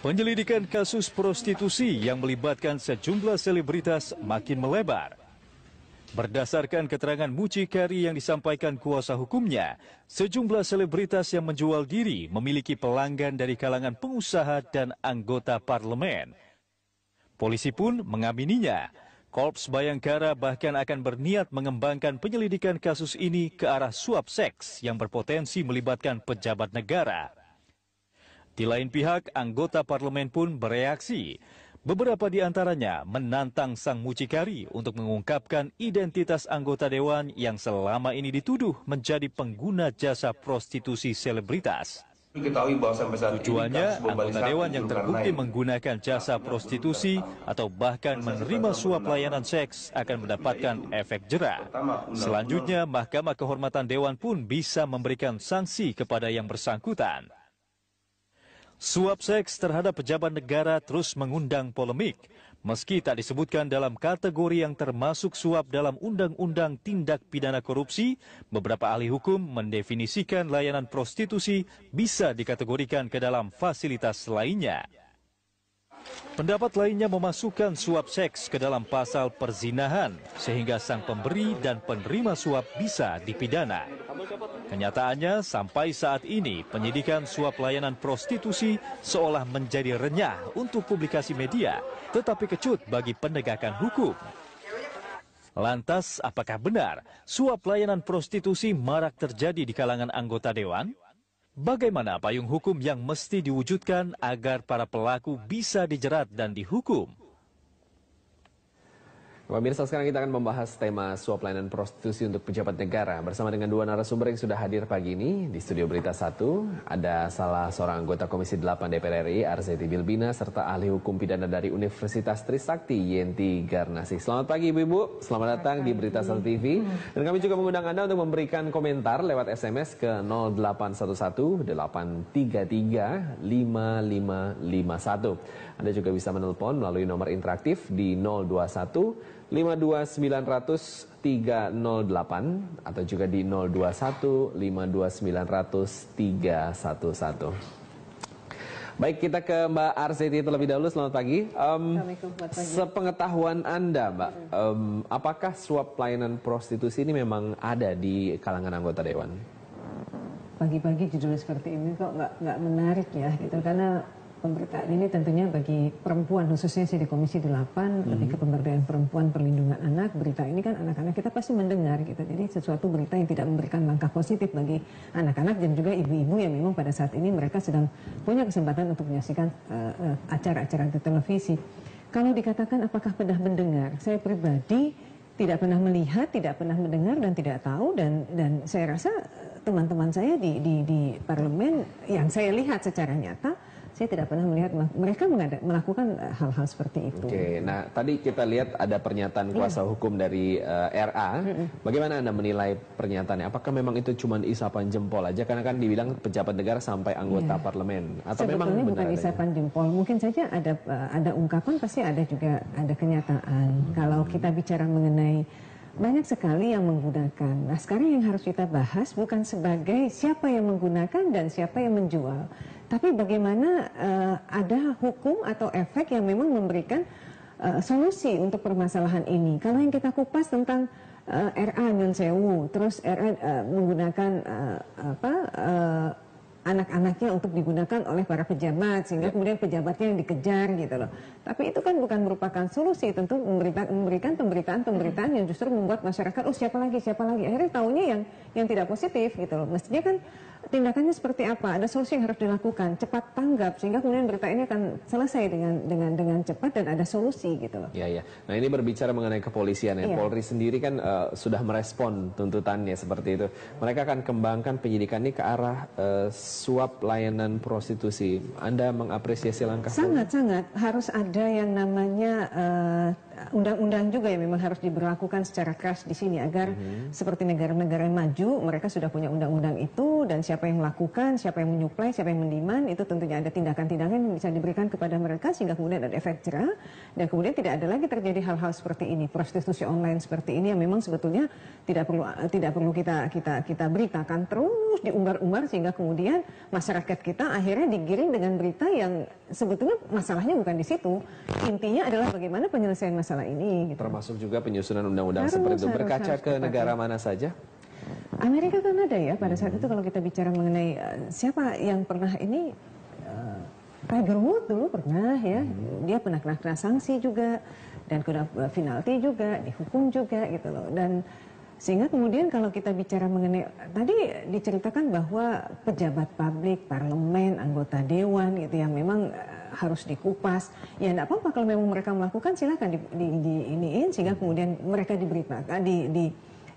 Penyelidikan kasus prostitusi yang melibatkan sejumlah selebritas makin melebar. Berdasarkan keterangan mucikari yang disampaikan kuasa hukumnya, sejumlah selebritas yang menjual diri memiliki pelanggan dari kalangan pengusaha dan anggota parlemen. Polisi pun mengamininya. Korps Bayangkara bahkan akan berniat mengembangkan penyelidikan kasus ini ke arah suap seks yang berpotensi melibatkan pejabat negara. Di lain pihak, anggota parlemen pun bereaksi. Beberapa di antaranya menantang sang mucikari untuk mengungkapkan identitas anggota dewan yang selama ini dituduh menjadi pengguna jasa prostitusi selebritas. Diketahui bahwa sampai saat Tujuannya, anggota dewan yang terbukti menggunakan jasa prostitusi atau bahkan menerima suap layanan seks akan mendapatkan efek jerah. Selanjutnya, Mahkamah Kehormatan Dewan pun bisa memberikan sanksi kepada yang bersangkutan. Suap seks terhadap pejabat negara terus mengundang polemik. Meski tak disebutkan dalam kategori yang termasuk suap dalam Undang-Undang Tindak Pidana Korupsi, beberapa ahli hukum mendefinisikan layanan prostitusi bisa dikategorikan ke dalam fasilitas lainnya. Pendapat lainnya memasukkan suap seks ke dalam pasal perzinahan, sehingga sang pemberi dan penerima suap bisa dipidana. Kenyataannya, sampai saat ini penyidikan suap layanan prostitusi seolah menjadi renyah untuk publikasi media, tetapi kecut bagi penegakan hukum. Lantas, apakah benar suap layanan prostitusi marak terjadi di kalangan anggota dewan? Bagaimana payung hukum yang mesti diwujudkan agar para pelaku bisa dijerat dan dihukum? Pemirsa sekarang kita akan membahas tema suap layanan prostitusi untuk pejabat negara bersama dengan dua narasumber yang sudah hadir pagi ini di studio Berita 1 ada salah seorang anggota Komisi 8 DPR RI Arzeti Bilbina serta ahli hukum pidana dari Universitas Trisakti Yenti Garnasi. Selamat pagi Ibu-ibu, selamat datang di Berita 1 TV dan kami juga mengundang Anda untuk memberikan komentar lewat SMS ke 0811 833 5551. Anda juga bisa menelpon melalui nomor interaktif di 021 52900 308 atau juga di 021 52900 311. Baik, kita ke Mbak Arseti terlebih dahulu. Selamat pagi. Um, sepengetahuan Anda, Mbak, um, apakah suap pelayanan prostitusi ini memang ada di kalangan anggota dewan? Pagi-pagi judul seperti ini kok nggak nggak menarik ya, gitu karena pemberitaan ini tentunya bagi perempuan khususnya saya di Komisi 8 hmm. ketika pemberdayaan perempuan perlindungan anak berita ini kan anak-anak kita pasti mendengar gitu jadi sesuatu berita yang tidak memberikan langkah positif bagi anak-anak dan juga ibu-ibu yang memang pada saat ini mereka sedang punya kesempatan untuk menyaksikan uh, uh, acara-acara di televisi kalau dikatakan apakah pernah mendengar saya pribadi tidak pernah melihat, tidak pernah mendengar dan tidak tahu dan dan saya rasa teman-teman saya di, di di parlemen yang saya lihat secara nyata saya tidak pernah melihat mereka melakukan eh, hal-hal seperti itu. Oke, nah tadi kita lihat ada pernyataan iya. kuasa hukum dari uh, eh, RA. Bagaimana anda menilai pernyataannya? Apakah memang itu cuma isapan jempol aja? Karena kan dibilang pejabat negara sampai anggota yeah. parlemen. Atau Sebetulnya memang bukan isapan jempol. Mungkin saja ada uh, ada ungkapan, pasti ada juga ada kenyataan. Hmm. Kalau kita bicara mengenai banyak sekali yang menggunakan. Nah, sekarang yang harus kita bahas bukan sebagai siapa yang menggunakan dan siapa yang menjual, tapi bagaimana uh, ada hukum atau efek yang memang memberikan uh, solusi untuk permasalahan ini. Kalau yang kita kupas tentang uh, RA Nyun Sewu, terus RA uh, menggunakan uh, apa uh, anak-anaknya untuk digunakan oleh para pejabat sehingga ya. kemudian pejabatnya yang dikejar gitu loh. Tapi itu kan bukan merupakan solusi tentu memberikan pemberitaan-pemberitaan yang justru membuat masyarakat oh siapa lagi siapa lagi akhirnya tahunya yang yang tidak positif gitu loh. Mestinya kan tindakannya seperti apa? Ada solusi yang harus dilakukan, cepat tanggap sehingga kemudian berita ini akan selesai dengan dengan dengan cepat dan ada solusi gitu loh. Iya, iya. Nah, ini berbicara mengenai kepolisian ya. Iya. Polri sendiri kan uh, sudah merespon tuntutannya seperti itu. Mereka akan kembangkan penyidikan ini ke arah uh, suap layanan prostitusi. Anda mengapresiasi langkah Sangat-sangat harus ada yang namanya uh, undang-undang juga yang memang harus diberlakukan secara keras di sini agar mm-hmm. seperti negara-negara maju mereka sudah punya undang-undang itu dan siapa yang melakukan, siapa yang menyuplai, siapa yang mendiman itu tentunya ada tindakan-tindakan yang bisa diberikan kepada mereka sehingga kemudian ada efek jerah dan kemudian tidak ada lagi terjadi hal-hal seperti ini prostitusi online seperti ini yang memang sebetulnya tidak perlu tidak perlu kita kita kita beritakan terus diumbar-umbar sehingga kemudian masyarakat kita akhirnya digiring dengan berita yang sebetulnya masalahnya bukan di situ intinya adalah bagaimana penyelesaian masalah ini. Gitu. Termasuk juga penyusunan undang-undang seperti itu. Berkaca harus, ke negara mana saja? Amerika kan ada ya pada saat itu kalau kita bicara mengenai uh, siapa yang pernah ini uh, Tiger Woods dulu pernah ya hmm. dia pernah kena, kena sanksi juga dan kena penalti juga dihukum juga gitu loh dan sehingga kemudian kalau kita bicara mengenai tadi diceritakan bahwa pejabat publik, parlemen, anggota dewan gitu yang memang harus dikupas. Ya tidak apa-apa kalau memang mereka melakukan silakan di, di, di iniin sehingga kemudian mereka diberitakan di, di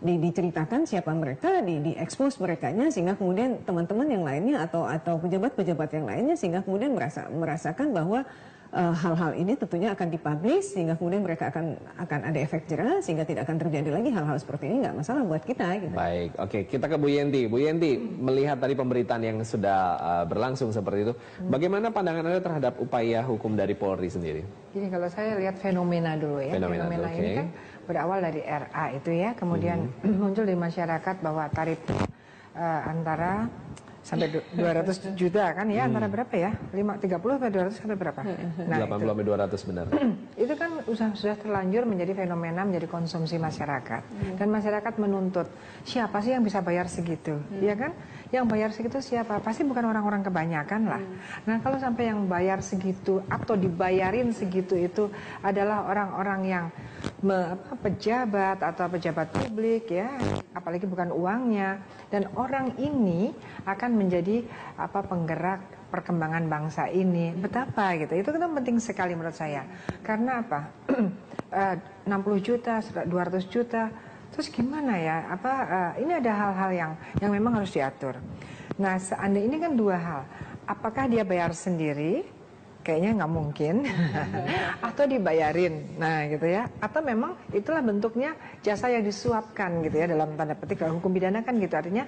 di, diceritakan siapa mereka, di, diekspos mereka sehingga kemudian teman-teman yang lainnya atau atau pejabat-pejabat yang lainnya sehingga kemudian merasa merasakan bahwa hal-hal uh, ini tentunya akan dipublish sehingga kemudian mereka akan akan ada efek jerah sehingga tidak akan terjadi lagi hal-hal seperti ini nggak masalah buat kita. Gitu. Baik, oke kita ke Bu Yenti. Bu Yenti melihat tadi pemberitaan yang sudah uh, berlangsung seperti itu, hmm. bagaimana pandangan anda terhadap upaya hukum dari Polri sendiri? Gini kalau saya lihat fenomena dulu ya, fenomena, fenomena okay. ini kan berawal dari RA itu ya, kemudian hmm. muncul di masyarakat bahwa tarif uh, antara sampai 200 juta kan ya hmm. antara berapa ya? 5 30 sampai 200 sampai berapa? Nah, 80 itu. sampai 200 benar. itu kan sudah sudah terlanjur menjadi fenomena menjadi konsumsi masyarakat. Hmm. Dan masyarakat menuntut siapa sih yang bisa bayar segitu? Hmm. Ya kan? Yang bayar segitu siapa? Pasti bukan orang-orang kebanyakan lah. Hmm. Nah, kalau sampai yang bayar segitu atau dibayarin segitu itu adalah orang-orang yang me, apa, pejabat atau pejabat publik ya, apalagi bukan uangnya dan orang ini akan menjadi apa penggerak perkembangan bangsa ini. Betapa gitu. Itu kan penting sekali menurut saya. Karena apa? 60 eh, juta, 200 juta. Terus gimana ya? Apa uh, ini ada hal-hal yang yang memang harus diatur. Nah, seandainya ini kan dua hal. Apakah dia bayar sendiri kayaknya nggak mungkin. Atau dibayarin. Nah gitu ya. Atau memang itulah bentuknya jasa yang disuapkan gitu ya dalam tanda petik. Kalau hukum pidana kan gitu artinya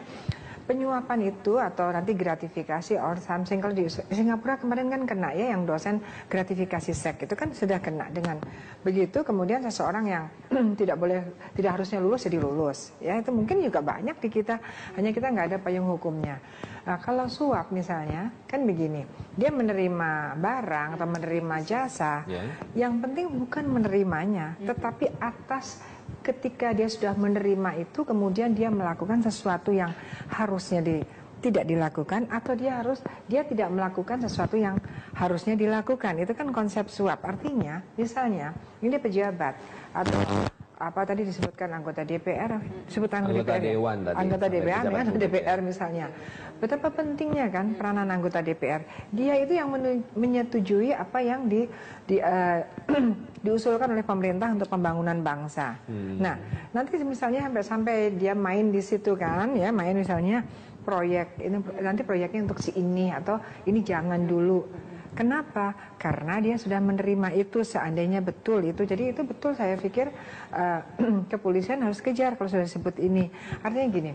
penyuapan itu atau nanti gratifikasi or something. Kalau di Singapura kemarin kan kena ya yang dosen gratifikasi seks itu kan sudah kena dengan begitu. Kemudian seseorang yang tidak boleh tidak harusnya lulus jadi lulus. Ya itu mungkin juga banyak di kita. Hanya kita nggak ada payung hukumnya nah, kalau suap misalnya kan begini dia menerima barang atau menerima jasa yeah. yang penting bukan menerimanya tetapi atas ketika dia sudah menerima itu kemudian dia melakukan sesuatu yang harusnya di tidak dilakukan atau dia harus dia tidak melakukan sesuatu yang harusnya dilakukan. Itu kan konsep suap. Artinya misalnya ini pejabat atau apa tadi disebutkan anggota DPR disebut anggota, anggota DPR dewan tadi anggota DPR anggota DPR misalnya. Betapa pentingnya kan peranan anggota DPR dia itu yang menyetujui apa yang di, di uh, diusulkan oleh pemerintah untuk pembangunan bangsa. Hmm. nah nanti misalnya sampai sampai dia main di situ kan ya main misalnya proyek ini nanti proyeknya untuk si ini atau ini jangan dulu Kenapa? Karena dia sudah menerima itu seandainya betul itu. Jadi itu betul saya pikir uh, kepolisian harus kejar kalau sudah disebut ini. Artinya gini,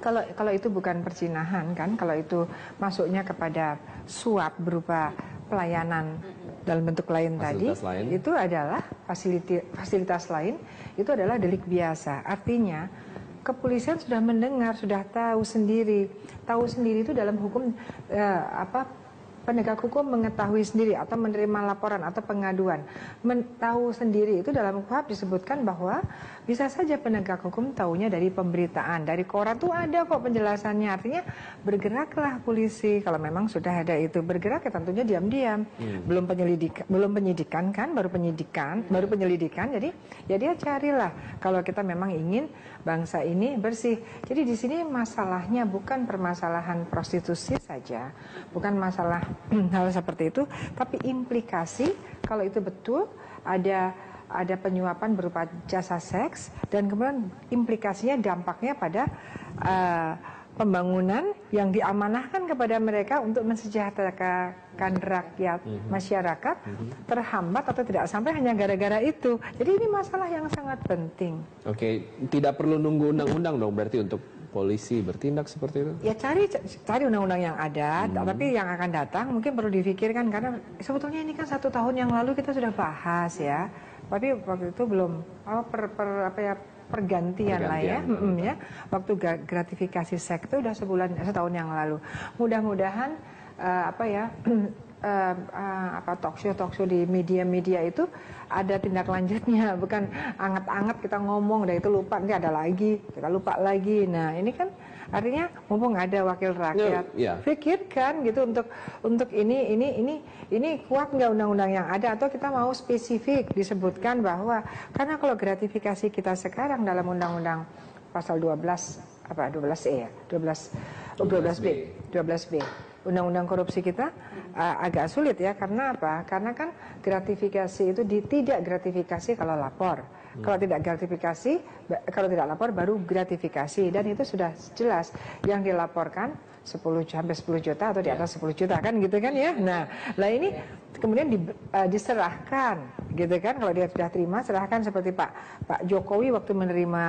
kalau kalau itu bukan percinahan kan, kalau itu masuknya kepada suap berupa pelayanan dalam bentuk lain fasilitas tadi, lain. itu adalah fasilitas fasilitas lain, itu adalah delik biasa. Artinya kepolisian sudah mendengar, sudah tahu sendiri, tahu sendiri itu dalam hukum uh, apa penegak hukum mengetahui sendiri atau menerima laporan atau pengaduan. Tahu sendiri. Itu dalam KUHAP disebutkan bahwa bisa saja penegak hukum tahunya dari pemberitaan. Dari koran tuh ada kok penjelasannya. Artinya bergeraklah polisi kalau memang sudah ada itu. Bergerak ya tentunya diam-diam. Hmm. belum penyelidik belum penyidikan kan? Baru penyidikan baru penyelidikan. Jadi ya dia carilah. Kalau kita memang ingin bangsa ini bersih. Jadi di sini masalahnya bukan permasalahan prostitusi saja. Bukan masalah hal seperti itu, tapi implikasi kalau itu betul ada ada penyuapan berupa jasa seks dan kemudian implikasinya dampaknya pada uh, pembangunan yang diamanahkan kepada mereka untuk mensejahterakan rakyat masyarakat terhambat atau tidak sampai hanya gara-gara itu. Jadi ini masalah yang sangat penting. Oke, tidak perlu nunggu undang-undang dong berarti untuk polisi bertindak seperti itu? Ya cari cari undang-undang yang ada, tapi yang akan datang mungkin perlu difikirkan karena sebetulnya ini kan satu tahun yang lalu kita sudah bahas ya, tapi waktu itu belum apa per, per apa ya pergantian, lah ya, Pergantian. Mm, ya. Waktu gratifikasi seks itu udah sebulan setahun yang lalu. Mudah-mudahan eh, apa ya eh, eh, apa talk show talk show di media-media itu ada tindak lanjutnya, bukan anget-anget kita ngomong dan itu lupa nanti ada lagi kita lupa lagi. Nah ini kan artinya mumpung ada wakil rakyat, Ya, ya. pikirkan gitu untuk untuk ini ini ini ini kuat nggak undang-undang yang ada? Atau kita mau spesifik disebutkan bahwa karena kalau gratifikasi kita sekarang dalam undang-undang pasal 12 apa 12E ya? 12 oh, 12B 12B undang-undang korupsi kita uh, agak sulit ya. Karena apa? Karena kan gratifikasi itu di, tidak gratifikasi kalau lapor kalau tidak gratifikasi kalau tidak lapor baru gratifikasi. Dan itu sudah jelas. Yang dilaporkan 10 ju- sampai 10 juta atau di atas 10 juta kan gitu kan ya? Nah lah ini kemudian di, uh, diserahkan gitu kan? Kalau dia sudah terima serahkan seperti Pak Pak Jokowi waktu menerima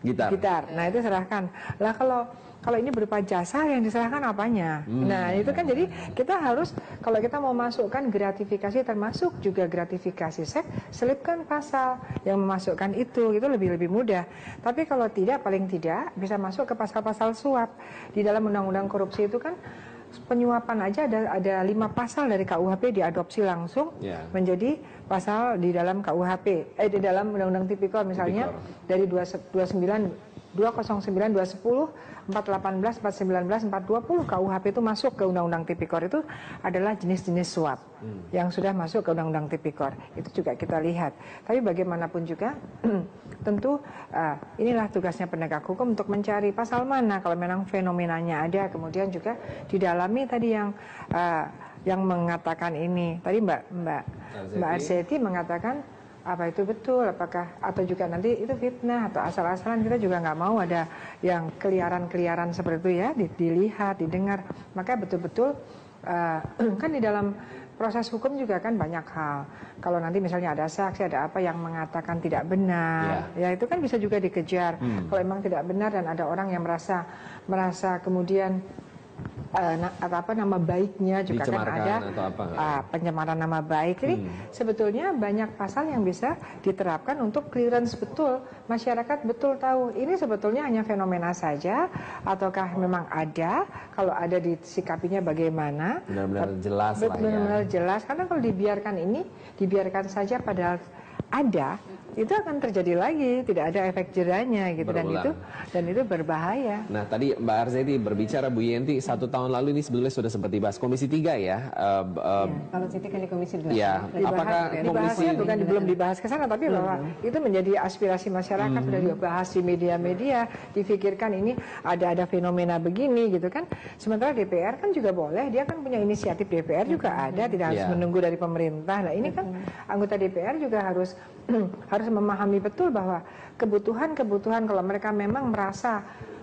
Gitar. gitar. Nah itu serahkan. Lah kalau kalau ini berupa jasa yang diserahkan apanya? Nah itu kan jadi kita harus kalau kita mau masukkan gratifikasi termasuk juga gratifikasi seks, selipkan pasal yang memasukkan itu itu lebih lebih mudah. Tapi kalau tidak paling tidak bisa masuk ke pasal-pasal suap di dalam undang-undang korupsi itu kan penyuapan aja ada ada lima pasal dari KUHP diadopsi langsung Ya. menjadi pasal di dalam KUHP eh di dalam Undang-Undang Tipikor misalnya dari 29 209 210 418 419 420 KUHP itu masuk ke Undang-Undang Tipikor. Itu adalah jenis-jenis suap yang sudah masuk ke Undang-Undang Tipikor. Itu juga kita lihat. Tapi bagaimanapun juga tentu ah, inilah tugasnya penegak hukum untuk mencari pasal mana. Kalau memang fenomenanya ada kemudian juga didalami tadi yang ah, yang mengatakan ini. Tadi Mbak Mbak Mbak Arseti mengatakan apa itu betul? Apakah atau juga nanti itu fitnah atau asal-asalan kita juga nggak mau ada yang keliaran-keliaran seperti itu ya di- dilihat didengar. Maka betul-betul eh, kan di dalam proses hukum juga kan banyak hal. Kalau nanti misalnya ada saksi ada apa yang mengatakan tidak benar ya. itu kan bisa juga dikejar. Kalau memang tidak benar dan ada orang yang merasa merasa kemudian apa nama baiknya juga kan ada. ah, pencemaran nama baik. Jadi sebetulnya banyak pasal yang bisa diterapkan untuk clearance betul. Masyarakat betul tahu ini sebetulnya hanya fenomena saja ataukah memang ada? Kalau ada disikapinya bagaimana? Benar-benar jelas lah ya. benar-benar jelas. Karena kalau dibiarkan ini dibiarkan saja padahal ada itu akan terjadi lagi tidak ada efek jerahnya gitu dan Berulang. itu dan itu berbahaya Nah tadi Mbak Arzeti berbicara Bu Yenti satu tahun lalu ini sebetulnya sudah sempat dibahas Komisi 3 ya. b- eh, Ya, kalau Siti kan di Komisi 2. Ya, Dibahas- apakah komisi dibahasnya bukan belum dibahas ke sana tapi bahwa itu menjadi aspirasi masyarakat sudah dibahas di media-media difikirkan ini ada ada fenomena begini gitu kan sementara DPR kan juga boleh dia kan punya inisiatif DPR juga ada tidak harus Ya. menunggu dari pemerintah nah ini kan anggota DPR juga harus harus memahami betul bahwa kebutuhan-kebutuhan kalau mereka memang merasa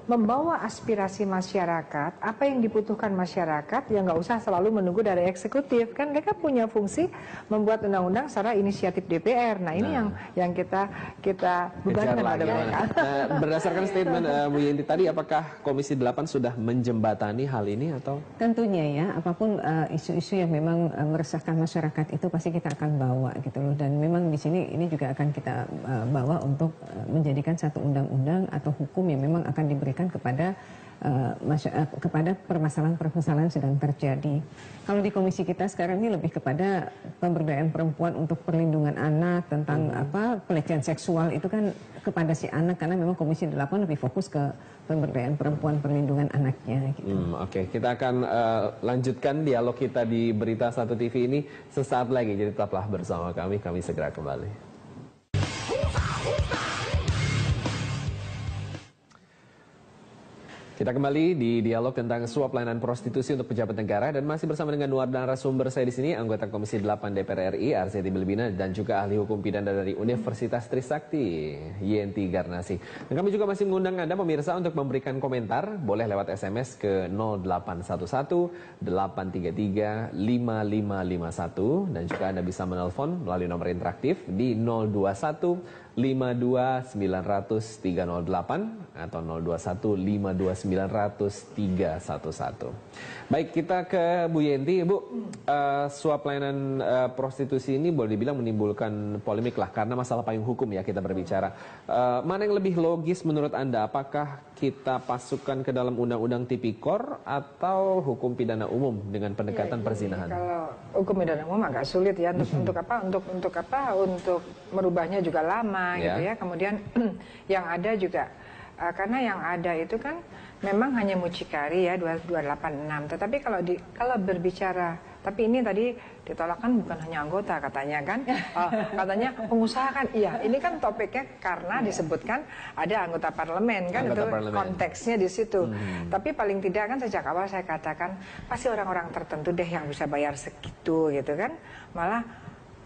membawa aspirasi masyarakat, apa yang dibutuhkan masyarakat, ya nggak usah selalu menunggu dari eksekutif. Kan mereka punya fungsi membuat undang-undang secara inisiatif DPR. Nah ini yang yang kita kita bebankan pada mereka. Nah, berdasarkan statement eh, Bu Yenti tadi apakah Komisi 8 sudah menjembatani hal ini atau Tentunya ya, apa pun eh, isu-isu yang memang eh, meresahkan masyarakat itu pasti kita akan bawa gitu loh. Dan memang di sini ini juga akan kita eh, bawa untuk eh, menjadikan satu undang-undang atau hukum yang memang akan diberikan kepada eh, eh, kepada permasalahan-permasalahan yang sedang terjadi. Kalau di komisi kita sekarang ini lebih kepada pemberdayaan perempuan untuk perlindungan anak tentang apa pelecehan seksual itu kan kepada si anak karena memang komisi 8 lebih fokus ke pemberdayaan perempuan perlindungan anaknya gitu. Hmm, Oke, kita akan eh, lanjutkan dialog kita di Berita Satu TV ini sesaat lagi. Jadi tetaplah bersama kami, kami segera kembali. Kita kembali di dialog tentang suap layanan prostitusi untuk pejabat negara. Dan masih bersama dengan dua narasumber saya di sini, anggota Komisi 8 DPR RI, Arseti Bilbina, dan juga ahli hukum pidana dari Universitas Trisakti, Yenti Garnasi. Dan kami juga masih mengundang Anda pemirsa untuk memberikan komentar, boleh lewat SMS ke 0811 833 5551 dan juga Anda bisa menelpon melalui nomor interaktif di 021 52 900 308 atau 021 52 900 311. Baik, kita ke Bu Yenti. Bu, uh, suap layanan uh, prostitusi ini boleh dibilang menimbulkan polemik lah karena masalah payung hukum ya kita berbicara. Uh, mana yang lebih logis menurut Anda? Apakah kita pasukan ke dalam undang-undang tipikor atau hukum pidana umum dengan pendekatan ya, perzinahan? Kalau hukum pidana umum agak sulit ya untuk, untuk apa? Untuk untuk apa? Untuk merubahnya juga lama ya. gitu ya. Kemudian yang ada juga karena yang ada itu kan memang hanya mucikari ya 286. Tetapi kalau di kalau berbicara tapi ini tadi ditolakkan bukan hanya anggota katanya kan. Oh, katanya pengusaha kan iya, ini kan topiknya karena iya. disebutkan ada anggota parlemen kan anggota itu parlemen. konteksnya di situ. Hmm. Tapi paling tidak kan sejak awal saya katakan pasti orang-orang tertentu deh yang bisa bayar segitu gitu kan. Malah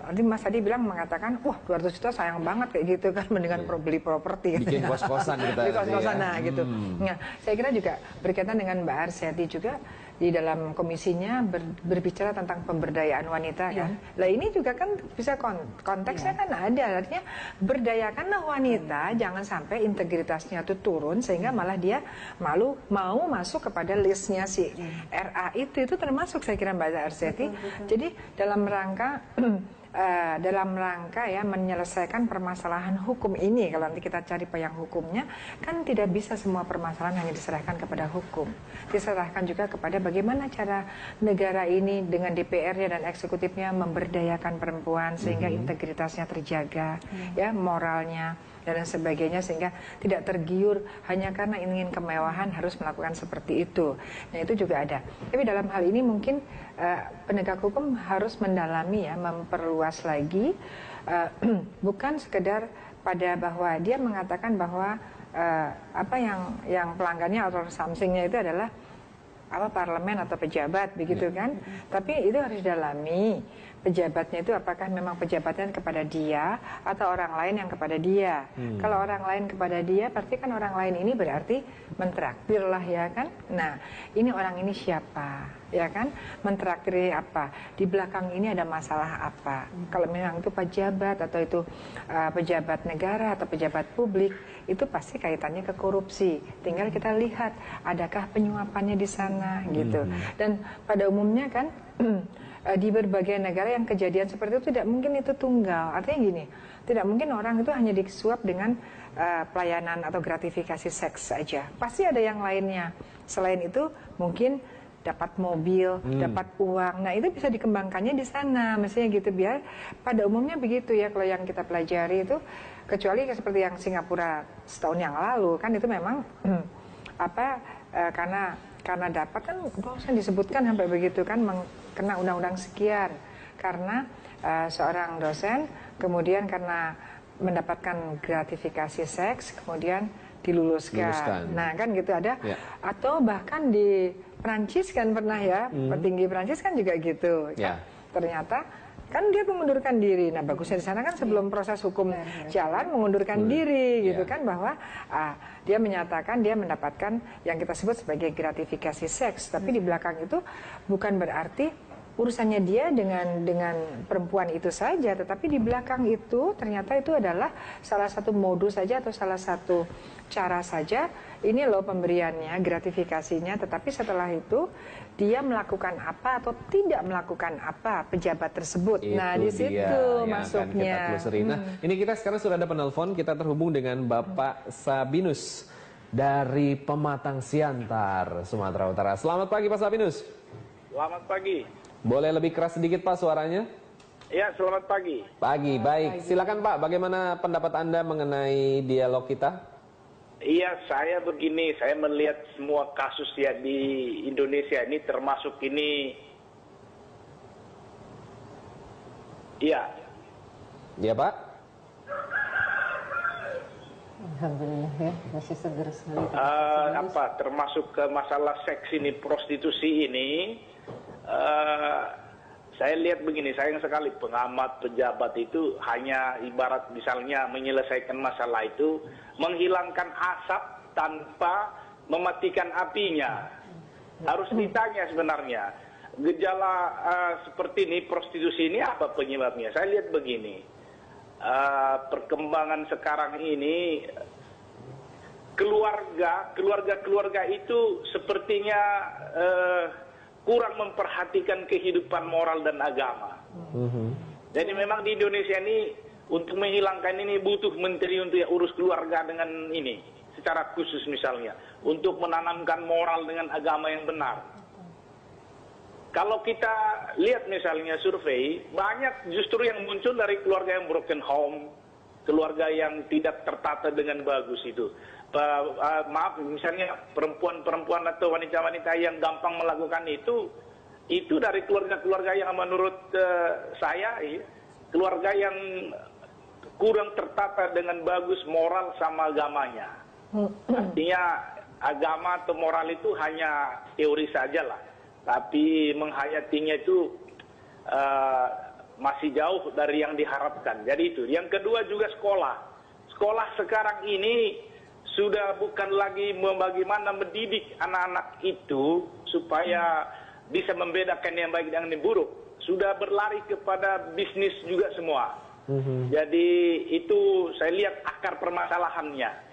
Nanti Mas Adi bilang mengatakan, wah 200 juta sayang banget kayak gitu kan, mendingan yeah. beli properti. Bikin kos-kosan kita. Bikin kos-kosan, ya. nah gitu. Hmm. Nah, saya kira juga berkaitan dengan Mbak Arsiati juga, di dalam komisinya ber, berbicara tentang pemberdayaan wanita ya. kan. Lah ini juga kan bisa konteksnya ya. kan ada artinya berdayakanlah wanita hmm. jangan sampai integritasnya itu turun sehingga hmm. malah dia malu mau masuk kepada listnya si hmm. RA itu itu termasuk saya kira Mbak Arsiati. Jadi dalam rangka uh, dalam rangka ya menyelesaikan permasalahan hukum ini kalau nanti kita cari payang hukumnya kan tidak bisa semua permasalahan hanya diserahkan kepada hukum diserahkan juga kepada bagaimana cara negara ini dengan DPR-nya dan eksekutifnya memberdayakan perempuan sehingga mm -hmm. integritasnya terjaga mm -hmm. ya moralnya dan sebagainya sehingga tidak tergiur hanya karena ingin kemewahan harus melakukan seperti itu. Nah itu juga ada. Tapi dalam hal ini mungkin uh, penegak hukum harus mendalami ya, memperluas lagi, uh, bukan sekedar pada bahwa dia mengatakan bahwa uh, apa yang yang pelanggannya atau somethingnya itu adalah apa parlemen atau pejabat begitu ya. kan tapi itu harus didalami pejabatnya itu apakah memang pejabatnya kepada dia atau orang lain yang kepada dia? Hmm. kalau orang lain kepada dia berarti kan orang lain ini berarti mentraktir lah ya kan? Nah ini orang ini siapa? Ya kan? Mentraktir apa? Di belakang ini ada masalah apa? Hmm. kalau memang itu pejabat atau itu uh, pejabat negara atau pejabat publik itu pasti kaitannya ke korupsi. Tinggal kita lihat adakah penyuapannya di sana gitu. Hmm. dan pada umumnya kan di berbagai negara yang kejadian seperti itu tidak mungkin itu tunggal. Artinya gini tidak mungkin orang itu hanya disuap dengan uh, pelayanan atau gratifikasi seks saja. Pasti ada yang lainnya. Selain itu mungkin dapat mobil, hmm. dapat uang. Nah itu bisa dikembangkannya di sana, mestinya gitu biar pada umumnya begitu ya kalau yang kita pelajari itu. Kecuali seperti yang Singapura setahun yang lalu kan itu memang hmm, apa e, karena karena dapat kan usah disebutkan sampai begitu kan kena undang-undang sekian karena e, seorang dosen kemudian karena mendapatkan gratifikasi seks kemudian diluluskan. Luluskan. Nah kan gitu ada ya. atau bahkan di Prancis kan pernah ya, hmm. petinggi Prancis kan juga gitu. Ya. Kan? Ternyata kan dia mengundurkan diri. Nah bagusnya di sana kan sebelum proses hukum jalan mengundurkan hmm. diri gitu yeah. kan bahwa ah, dia menyatakan dia mendapatkan yang kita sebut sebagai gratifikasi seks. Tapi hmm. di belakang itu bukan berarti urusannya dia dengan dengan perempuan itu saja, tetapi di belakang itu ternyata itu adalah salah satu modus saja atau salah satu cara saja. Ini loh pemberiannya, gratifikasinya, tetapi setelah itu dia melakukan apa atau tidak melakukan apa pejabat tersebut. Itu nah, di situ masuknya. Kita nah, hmm. ini kita sekarang sudah ada penelpon, kita terhubung dengan Bapak Sabinus dari Pematang Siantar, Sumatera Utara. Selamat pagi Pak Sabinus. Selamat pagi. Boleh lebih keras sedikit Pak suaranya? Ya, selamat pagi. Pagi, baik. Silakan Pak, bagaimana pendapat Anda mengenai dialog kita? Iya, saya begini, saya melihat semua kasus ya di Indonesia ini termasuk ini. Iya. Iya Pak. Alhamdulillah ya, masih seger sekali. Uh, apa termasuk ke masalah seks ini prostitusi ini saya lihat begini sayang sekali pengamat pejabat itu hanya ibarat misalnya menyelesaikan masalah itu menghilangkan asap tanpa mematikan apinya. Harus ditanya sebenarnya gejala uh, seperti ini prostitusi ini apa penyebabnya? Saya lihat begini uh, perkembangan sekarang ini keluarga keluarga-keluarga itu sepertinya uh, kurang memperhatikan kehidupan moral dan agama. Mm-hmm. Jadi memang di Indonesia ini untuk menghilangkan ini butuh menteri untuk ya urus keluarga dengan ini secara khusus misalnya untuk menanamkan moral dengan agama yang benar. Kalau kita lihat misalnya survei, banyak justru yang muncul dari keluarga yang broken home, keluarga yang tidak tertata dengan bagus itu maaf misalnya perempuan-perempuan atau wanita-wanita yang gampang melakukan itu itu dari keluarga-keluarga yang menurut uh, saya ya, keluarga yang kurang tertata dengan bagus moral sama agamanya. Artinya agama atau moral itu hanya teori saja lah, tapi menghayatinya itu uh, masih jauh dari yang diharapkan. Jadi itu. Yang kedua juga sekolah. Sekolah sekarang ini sudah bukan lagi bagaimana mendidik anak-anak itu supaya bisa membedakan yang baik dengan yang buruk. Sudah berlari kepada bisnis juga semua. Mm-hmm. Jadi itu saya lihat akar permasalahannya.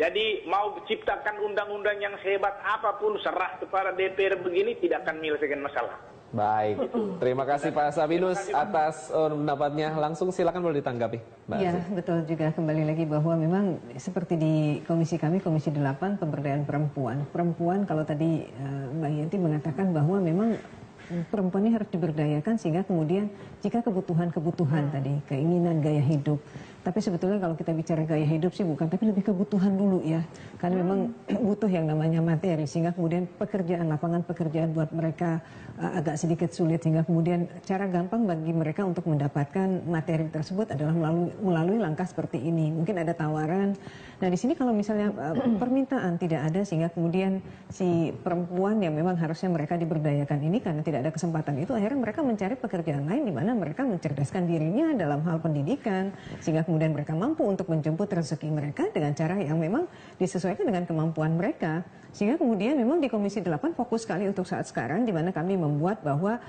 Jadi mau ciptakan undang-undang yang hebat apa pun serah kepada DPR begini tidak akan menyelesaikan masalah. Baik, terima kasih Pak Sabinus atas uh, pendapatnya. Langsung silakan boleh ditanggapi. Iya, betul juga kembali lagi bahwa memang seperti di komisi kami, Komisi 8 Pemberdayaan Perempuan. Perempuan kalau tadi uh, Mbak Yanti mengatakan bahwa memang perempuan ini harus diberdayakan sehingga kemudian jika kebutuhan-kebutuhan tadi, keinginan gaya hidup, tapi sebetulnya kalau kita bicara gaya hidup sih bukan, tapi lebih kebutuhan dulu ya. Karena memang butuh yang namanya materi, sehingga kemudian pekerjaan, lapangan pekerjaan buat mereka uh, agak sedikit sulit. Sehingga kemudian cara gampang bagi mereka untuk mendapatkan materi tersebut adalah melalui, melalui langkah seperti ini. Mungkin ada tawaran. Nah di sini kalau misalnya uh, permintaan tidak ada, sehingga kemudian si perempuan yang memang harusnya mereka diberdayakan ini karena tidak ada kesempatan itu, akhirnya mereka mencari pekerjaan lain di mana mereka mencerdaskan dirinya dalam hal pendidikan, sehingga kemudian mereka mampu untuk menjemput rezeki mereka dengan cara yang memang disesuaikan dengan kemampuan mereka. Sehingga kemudian memang di Komisi 8 fokus sekali untuk saat sekarang di mana kami membuat bahwa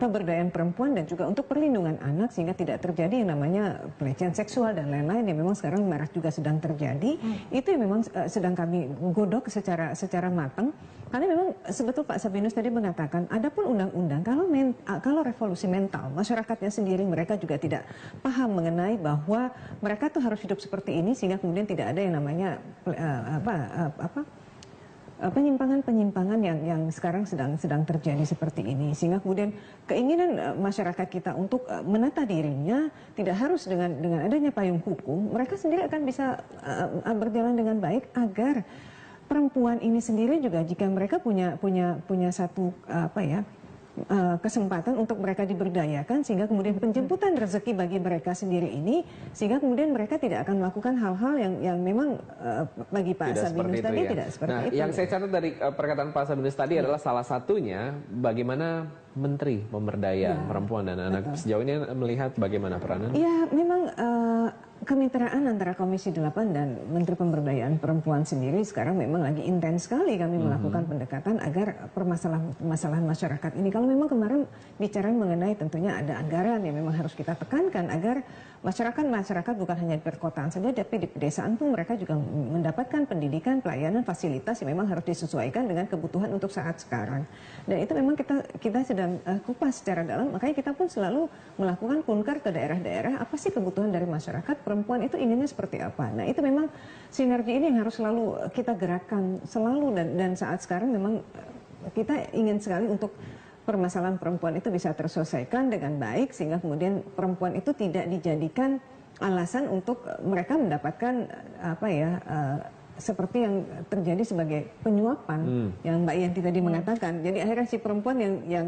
pemberdayaan perempuan dan juga untuk perlindungan anak sehingga tidak terjadi yang namanya pelecehan seksual dan lain-lain yang memang sekarang marak juga sedang terjadi hmm. itu yang memang uh, sedang kami godok secara secara matang karena memang sebetulnya Pak Sabinus tadi mengatakan ada pun undang-undang kalau uh, kalau revolusi mental masyarakatnya sendiri mereka juga tidak paham mengenai bahwa mereka tuh harus hidup seperti ini sehingga kemudian tidak ada yang namanya uh, apa apa Eh, penyimpangan-penyimpangan yang yang sekarang sedang sedang terjadi seperti ini. Sehingga kemudian keinginan masyarakat kita untuk menata dirinya tidak harus dengan dengan adanya payung hukum mereka sendiri akan bisa berjalan dengan baik agar perempuan ini sendiri juga jika mereka punya punya punya satu apa ya uh, kesempatan untuk mereka diberdayakan sehingga kemudian penjemputan rezeki bagi mereka sendiri ini sehingga kemudian mereka tidak akan melakukan hal-hal yang yang memang uh, bagi Pak tidak Sabinus tadi ya. tidak seperti nah, itu. Yang saya catat dari uh, perkataan Pak Sabinus tadi ya. adalah salah satunya bagaimana Menteri Pemberdayaan ya. Perempuan dan Anak Betul. sejauh ini melihat bagaimana peranan? Ya memang uh, kemitraan antara Komisi 8 dan Menteri Pemberdayaan Perempuan sendiri sekarang memang lagi intens sekali kami mhm. melakukan mm-hmm. pendekatan agar permasalahan-permasalahan masyarakat ini kalau memang kemarin bicara mengenai tentunya ada anggaran yang memang harus kita tekankan agar masyarakat-masyarakat bukan hanya di perkotaan saja tapi di pedesaan pun mereka juga mendapatkan pendidikan, pelayanan, fasilitas yang memang harus disesuaikan dengan kebutuhan untuk saat sekarang. Dan itu memang kita kita sedang uh, kupas secara dalam makanya kita pun selalu melakukan kunker ke daerah-daerah apa sih kebutuhan dari masyarakat perempuan itu inginnya seperti apa. Nah itu memang sinergi ini yang harus selalu kita gerakkan selalu dan, dan saat sekarang memang kita ingin sekali untuk permasalahan perempuan itu bisa terselesaikan dengan baik sehingga kemudian perempuan itu tidak dijadikan alasan untuk eh, mereka mendapatkan eh, apa ya uh, seperti yang terjadi sebagai penyuapan hmm. yang Mbak Yanti tadi mengatakan. Jadi akhirnya si perempuan yang yang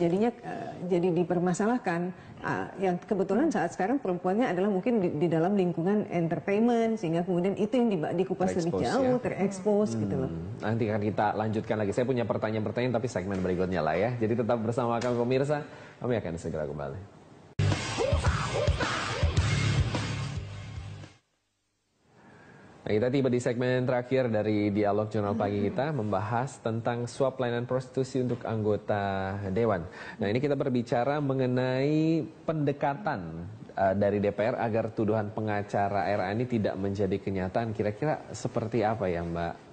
jadinya uh, jadi dipermasalahkan. Uh, yang kebetulan saat sekarang perempuannya adalah mungkin di, di dalam lingkungan entertainment sehingga kemudian itu yang di, dikupas lebih jauh ya? terekspos hmm, gitu loh. Nanti akan kita lanjutkan lagi. Saya punya pertanyaan-pertanyaan tapi segmen berikutnya lah ya. Jadi tetap bersama kami pemirsa. Kami akan segera kembali Nah, kita tiba di segmen terakhir dari dialog jurnal pagi kita membahas tentang suap layanan prostitusi untuk anggota dewan. Nah, ini kita berbicara mengenai pendekatan uh, dari DPR agar tuduhan pengacara RA ini tidak menjadi kenyataan. Kira-kira seperti apa ya, Mbak?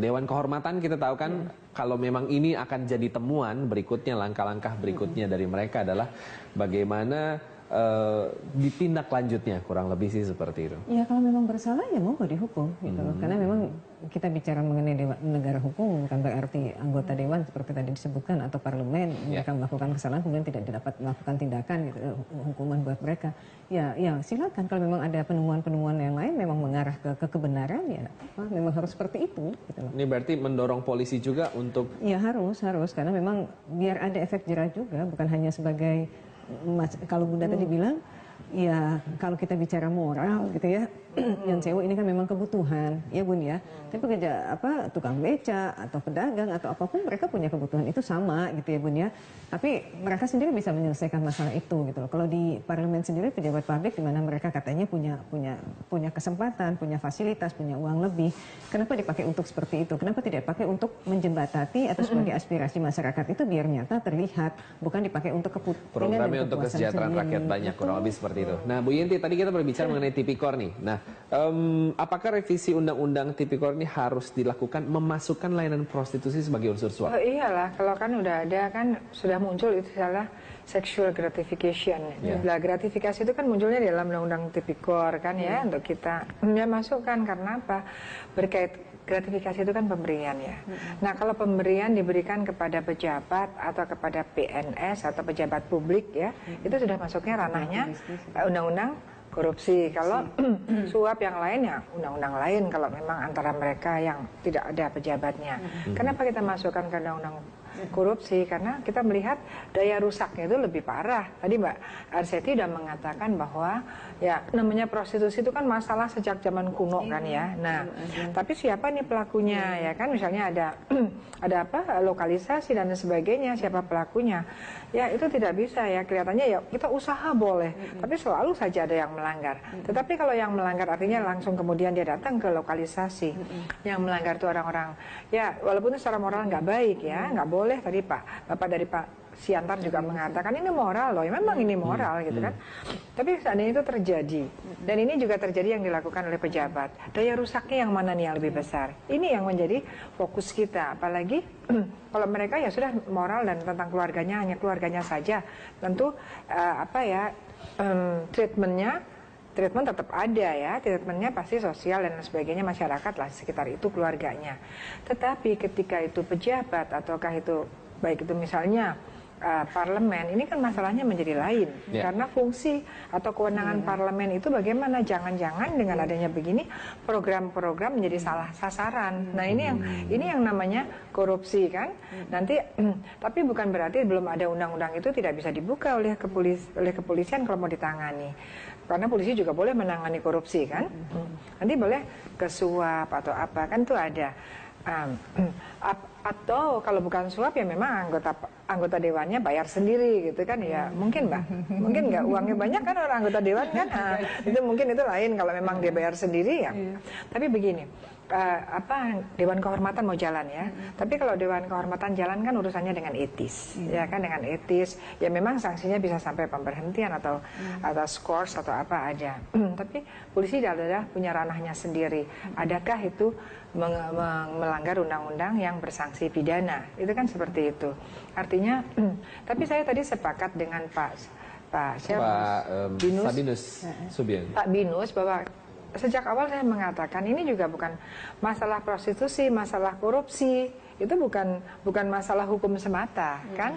Dewan Kehormatan kita tahu kan hmm. kalau memang ini akan jadi temuan berikutnya langkah-langkah berikutnya dari mereka adalah bagaimana uh, ditindaklanjutnya kurang lebih sih seperti itu. Ya kalau memang bersalah ya mau dihukum gitu hmm. Karena memang kita bicara mengenai dewa, negara hukum bukan berarti anggota dewan seperti tadi disebutkan atau parlemen yeah. mereka melakukan kesalahan kemudian tidak dapat melakukan tindakan gitu hukuman buat mereka. Ya ya silakan kalau memang ada penemuan-penemuan yang lain memang mengarah ke, ke kebenaran ya apa, memang harus seperti itu gitu Ini berarti mendorong polisi juga untuk Ya harus harus karena memang biar ada efek jerah juga bukan hanya sebagai kalau Bunda hmm. tadi bilang ya kalau kita bicara moral gitu ya yang sewa ini kan memang kebutuhan ya bun ya. Tapi kerja apa tukang beca atau pedagang atau apa pun mereka punya kebutuhan. Itu sama gitu ya bun ya. Tapi mereka sendiri bisa menyelesaikan masalah itu gitu loh. Kalau di parlemen sendiri pejabat publik di mana mereka katanya punya punya punya kesempatan punya fasilitas punya uang lebih. Kenapa dipakai untuk seperti itu? Kenapa tidak dipakai untuk menjembatati atau sebagai aspirasi masyarakat? Itu biar nyata terlihat bukan dipakai untuk keputusan programnya untuk kesejahteraan rakyat banyak kurang lebih seperti itu. Nah, Bu Yenti tadi kita berbicara mengenai tipikor nih. Nah, um, apakah revisi undang-undang tipikor ini harus dilakukan memasukkan layanan prostitusi sebagai unsur suap? Oh, iyalah, kalau kan udah ada kan sudah muncul itu salah sexual gratification. Yeah. Nah, gratifikasi itu kan munculnya di dalam undang-undang tipikor kan ya hmm. untuk kita ya masukkan karena apa? Berkait gratifikasi itu kan pemberian ya. Hmm. Nah, kalau pemberian diberikan kepada pejabat atau kepada PNS atau pejabat publik ya, hmm. itu sudah masuknya ranahnya undang-undang korupsi. Kalau suap yang lain ya undang-undang lain kalau memang antara mereka yang tidak ada pejabatnya. Hmm. Kenapa kita masukkan ke undang-undang korupsi karena kita melihat daya rusaknya itu lebih parah. Tadi Mbak Arseti sudah mengatakan bahwa ya namanya prostitusi itu kan masalah sejak zaman kuno kan ya. Iya, nah, tapi siapa nih pelakunya iya. ya kan misalnya ada ada apa lokalisasi dan sebagainya siapa pelakunya. Ya itu tidak bisa ya kelihatannya ya kita usaha boleh, tapi selalu saja ada yang melanggar. Tetapi kalau yang melanggar artinya langsung kemudian dia datang ke lokalisasi. Yang melanggar itu orang-orang ya walaupun secara moral nggak baik ya, nggak boleh boleh tadi Pak Bapak dari Pak Siantar juga mengatakan ini moral loh, ya memang ini moral gitu kan. Tapi seandainya itu terjadi dan ini juga terjadi yang dilakukan oleh pejabat, daya rusaknya yang mana nih yang lebih besar? Ini yang menjadi fokus kita, apalagi kalau mereka ya sudah moral dan tentang keluarganya hanya keluarganya saja, tentu uh, apa ya um, treatmentnya treatment tetap ada ya, treatmentnya pasti sosial dan sebagainya masyarakat lah sekitar itu keluarganya. Tetapi ketika itu pejabat ataukah itu baik itu misalnya uh, parlemen ini kan masalahnya menjadi lain yeah. karena fungsi atau kewenangan yeah. parlemen itu bagaimana jangan-jangan dengan adanya begini program-program menjadi salah sasaran. Nah ini yang hmm. ini yang namanya korupsi kan. Nanti tapi bukan berarti belum ada undang-undang itu tidak bisa dibuka oleh kepolis oleh kepolisian kalau mau ditangani karena polisi juga boleh menangani korupsi kan? Hmm. nanti boleh kesuap atau apa. Kan itu ada um, atau kalau bukan suap ya memang anggota anggota dewannya bayar sendiri gitu kan? Ya mungkin mbak. Mungkin nggak uangnya banyak kan orang anggota dewan kan? Nah, itu mungkin itu lain. Kalau memang dia bayar sendiri ya. Iya. tapi begini uh, apa Dewan Kehormatan mau jalan ya. Hmm. Tapi kalau Dewan Kehormatan jalan kan urusannya dengan etis, hmm. ya kan dengan etis. Ya memang sanksinya bisa sampai pemberhentian atau hmm. atau scores atau apa aja. Tapi polisi adalah punya ranahnya sendiri. Hmm. Adakah itu meng meng melanggar undang-undang yang bersanksi pidana? Itu kan seperti itu. Artinya, tapi saya tadi sepakat dengan Pak Pak siapa? Pak um, Binus, Binus Subian. Pak Binus bahwa sejak awal saya mengatakan ini juga bukan masalah prostitusi, masalah korupsi, itu bukan bukan masalah hukum semata, hmm. kan?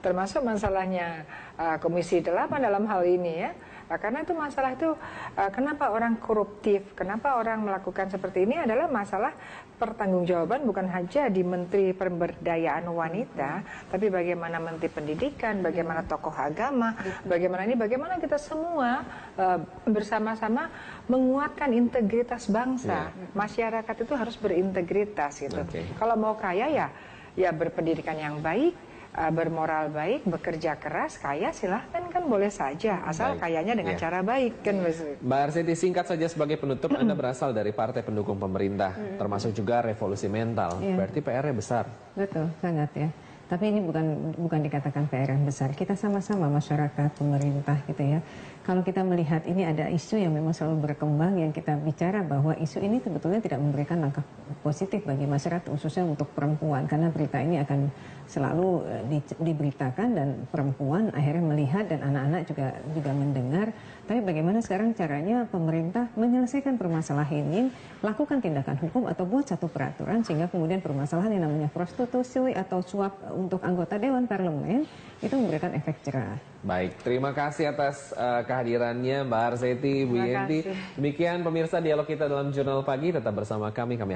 Termasuk masalahnya uh, Komisi 8 dalam hal ini ya. Nah, karena itu masalah itu uh, kenapa orang koruptif, kenapa orang melakukan seperti ini adalah masalah pertanggungjawaban bukan hanya di Menteri Pemberdayaan Wanita, tapi bagaimana Menteri Pendidikan, bagaimana tokoh agama, bagaimana ini, bagaimana kita semua uh, bersama-sama menguatkan integritas bangsa. Masyarakat itu harus berintegritas gitu. Oke. Kalau mau kaya ya ya berpendidikan yang baik, uh, bermoral baik, bekerja keras, kaya silahkan kan boleh saja asal Baik. kayanya dengan Iya. cara baik kan Mas. Mbak Arseti singkat saja sebagai penutup Anda berasal dari partai pendukung pemerintah termasuk juga revolusi mental. Iya. Berarti PR-nya besar. Betul, sangat ya. Tapi ini bukan bukan dikatakan PR yang besar. Kita sama-sama masyarakat, pemerintah gitu ya. Kalau kita melihat ini ada isu yang memang selalu berkembang yang kita bicara bahwa isu ini sebetulnya tidak memberikan langkah positif bagi masyarakat khususnya untuk perempuan karena berita ini akan selalu eh, di- diberitakan dan perempuan akhirnya melihat dan anak-anak juga juga mendengar. Tapi bagaimana sekarang caranya pemerintah menyelesaikan permasalahan ini, lakukan tindakan hukum atau buat satu peraturan sehingga kemudian permasalahan yang namanya prostitusi atau suap untuk anggota dewan parlemen itu memberikan efek jerah. Baik, terima kasih atas uh, kehadirannya Mbak Arseti, Bu Yenti. Demikian pemirsa dialog kita dalam jurnal pagi. Tetap bersama kami. Kami akan